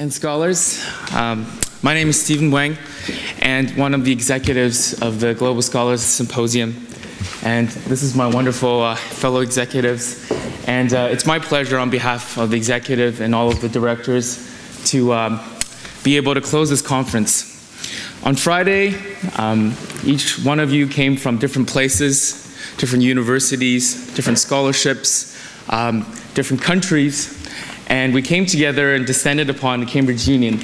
and scholars. Um, my name is Stephen Wang, and one of the executives of the Global Scholars Symposium. And this is my wonderful uh, fellow executives. And uh, it's my pleasure on behalf of the executive and all of the directors to um, be able to close this conference. On Friday, um, each one of you came from different places, different universities, different scholarships, um, different countries, and we came together and descended upon the Cambridge Union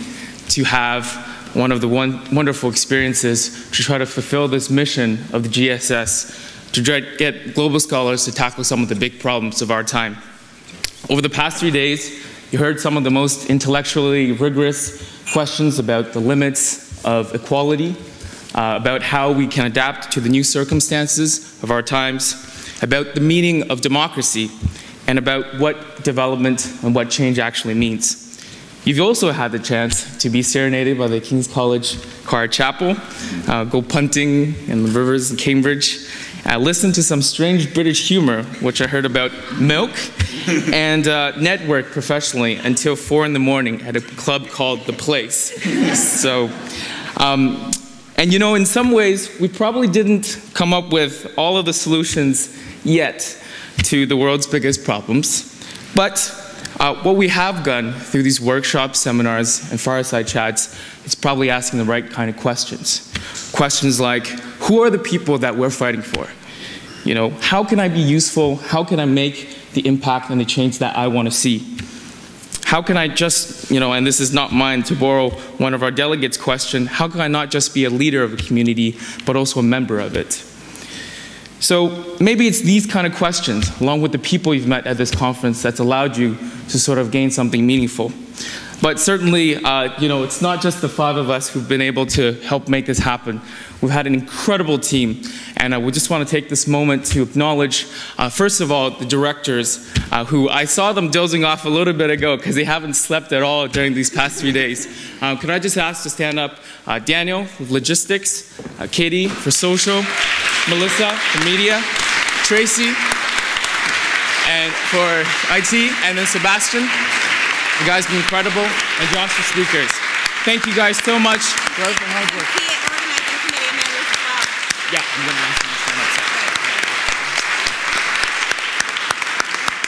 to have one of the one, wonderful experiences to try to fulfill this mission of the GSS to get global scholars to tackle some of the big problems of our time. Over the past three days, you heard some of the most intellectually rigorous questions about the limits of equality, uh, about how we can adapt to the new circumstances of our times, about the meaning of democracy, and about what development and what change actually means. You've also had the chance to be serenaded by the King's College Choir Chapel, uh, go punting in the rivers in Cambridge, uh, listen to some strange British humor, which I heard about milk, and uh, network professionally until four in the morning at a club called The Place. so, um, and you know, in some ways, we probably didn't come up with all of the solutions yet to the world's biggest problems. But uh, what we have done through these workshops, seminars, and fireside chats is probably asking the right kind of questions. Questions like, who are the people that we're fighting for? You know, how can I be useful? How can I make the impact and the change that I want to see? How can I just, you know, and this is not mine to borrow one of our delegates' question, how can I not just be a leader of a community, but also a member of it? So maybe it's these kind of questions, along with the people you've met at this conference, that's allowed you to sort of gain something meaningful. But certainly, uh, you know, it's not just the five of us who've been able to help make this happen. We've had an incredible team, and uh, we just want to take this moment to acknowledge, uh, first of all, the directors, uh, who I saw them dozing off a little bit ago because they haven't slept at all during these past three days. Um, could I just ask to stand up uh, Daniel for logistics, Katie for social, Melissa the media, Tracy and for IT, and then Sebastian. You guys have been incredible, and Josh for speakers. Thank you guys so much the. Yeah, I'm gonna you.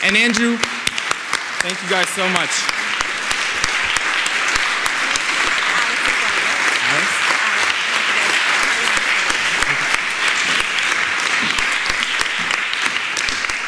And Andrew, thank you guys so much.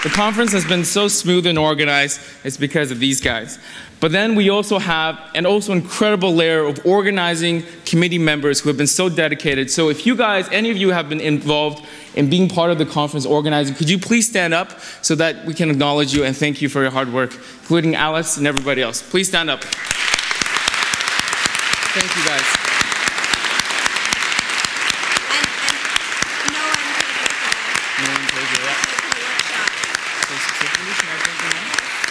The conference has been so smooth and organized, it's because of these guys. But then we also have an also incredible layer of organizing committee members who have been so dedicated. So if you guys, any of you have been involved in being part of the conference organizing, could you please stand up so that we can acknowledge you and thank you for your hard work, including Alice and everybody else. Please stand up. Thank you guys. No one paid you that. So specifically, should I bring them in?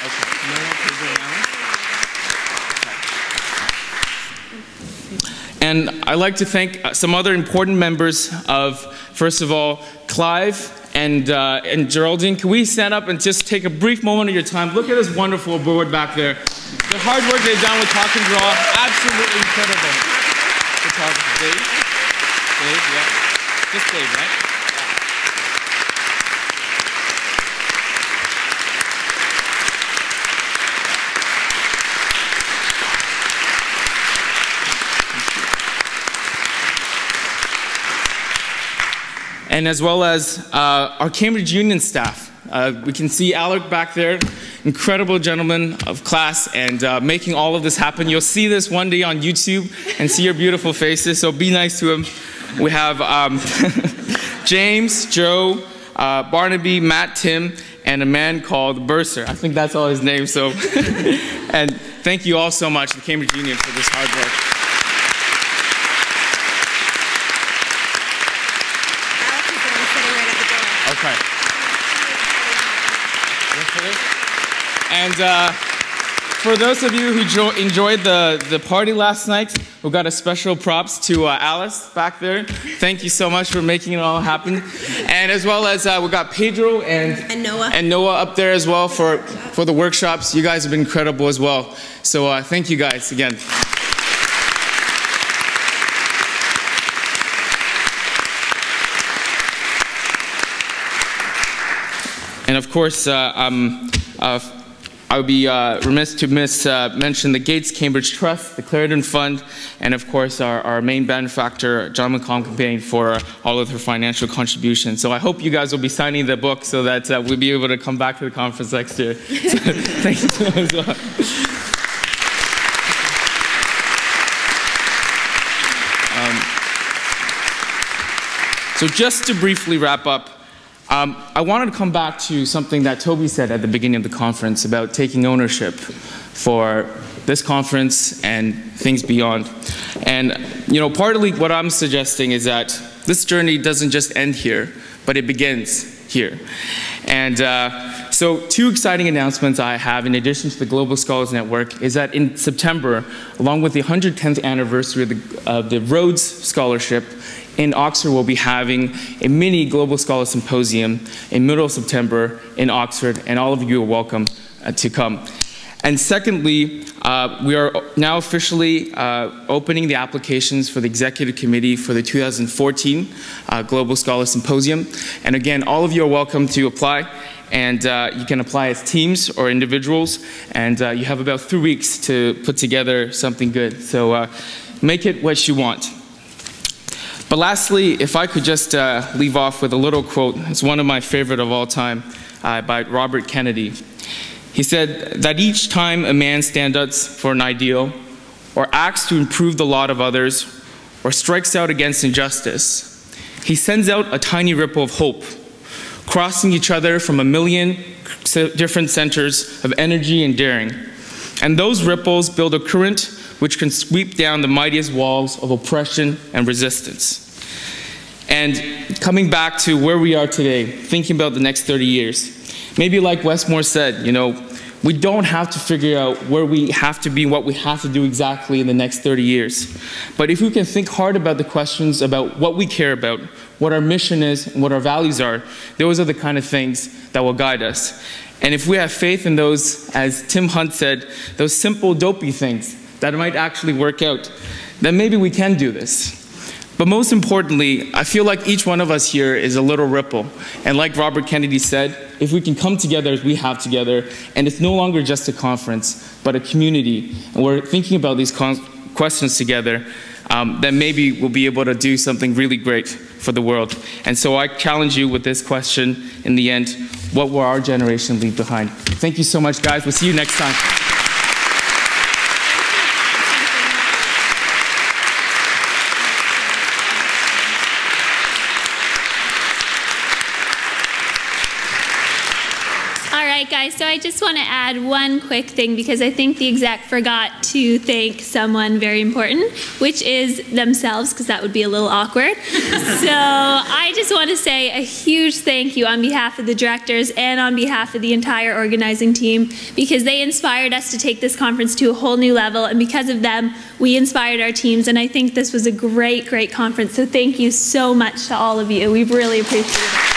Okay. No one paid you Alice? And I'd like to thank uh, some other important members of, first of all, Clive and, uh, and Geraldine. Can we stand up and just take a brief moment of your time? Look at this wonderful board back there. The hard work they've done with Talk and Draw, absolutely incredible. Dave? Dave, yeah. Just Dave, right? And as well as uh, our Cambridge Union staff. Uh, we can see Alec back there, incredible gentleman of class, and uh, making all of this happen. You'll see this one day on YouTube and see your beautiful faces, so be nice to him. We have um, James, Joe, uh, Barnaby, Matt, Tim, and a man called Bursar. I think that's all his name, so. and thank you all so much, the Cambridge Union, for this hard work. And uh, for those of you who enjoyed the, the party last night, we got a special props to uh, Alice back there. Thank you so much for making it all happen. And as well as uh, we got Pedro and, and Noah and Noah up there as well for, for the workshops. You guys have been incredible as well. So uh, thank you guys again. And of course, uh, um, uh, I would be uh, remiss to miss, uh, mention the Gates Cambridge Trust, the Clarendon Fund, and of course our, our main benefactor, John McCall MacBain, for all of their financial contributions. So I hope you guys will be signing the book so that uh, we'll be able to come back to the conference next year. So, thank you so much. Um, so just to briefly wrap up, um, I wanted to come back to something that Toby said at the beginning of the conference about taking ownership for this conference and things beyond. And, you know, partly what I'm suggesting is that this journey doesn't just end here, but it begins here. And uh, so two exciting announcements I have in addition to the Global Scholars Network is that in September, along with the 110th anniversary of the, uh, the Rhodes Scholarship, in Oxford we'll be having a mini Global Scholar Symposium in middle of September in Oxford, and all of you are welcome uh, to come. And secondly, uh, we are now officially uh, opening the applications for the Executive Committee for the 2014 uh, Global Scholar Symposium. And again, all of you are welcome to apply. And uh, you can apply as teams or individuals. And uh, you have about three weeks to put together something good. So make it what you want. But lastly, if I could just uh, leave off with a little quote, it's one of my favorite of all time uh, by Robert Kennedy. He said that each time a man stands up for an ideal, or acts to improve the lot of others, or strikes out against injustice, he sends out a tiny ripple of hope, crossing each other from a million different centers of energy and daring. And those ripples build a current which can sweep down the mightiest walls of oppression and resistance. And coming back to where we are today, thinking about the next 30 years, maybe like Westmore said, you know, we don't have to figure out where we have to be, what we have to do exactly in the next 30 years. But if we can think hard about the questions about what we care about, what our mission is, and what our values are, those are the kind of things that will guide us. And if we have faith in those, as Tim Hunt said, those simple, dopey things that might actually work out, then maybe we can do this. But most importantly, I feel like each one of us here is a little ripple. And like Robert Kennedy said, if we can come together as we have together, and it's no longer just a conference, but a community, and we're thinking about these questions together, um, then maybe we'll be able to do something really great for the world. And so I challenge you with this question in the end, what will our generation leave behind? Thank you so much, guys. We'll see you next time. Guys, so I just want to add one quick thing because I think the exec forgot to thank someone very important, which is themselves, because that would be a little awkward. so I just want to say a huge thank you on behalf of the directors and on behalf of the entire organizing team because they inspired us to take this conference to a whole new level, and because of them, we inspired our teams, and I think this was a great, great conference. So thank you so much to all of you. We've really appreciate it.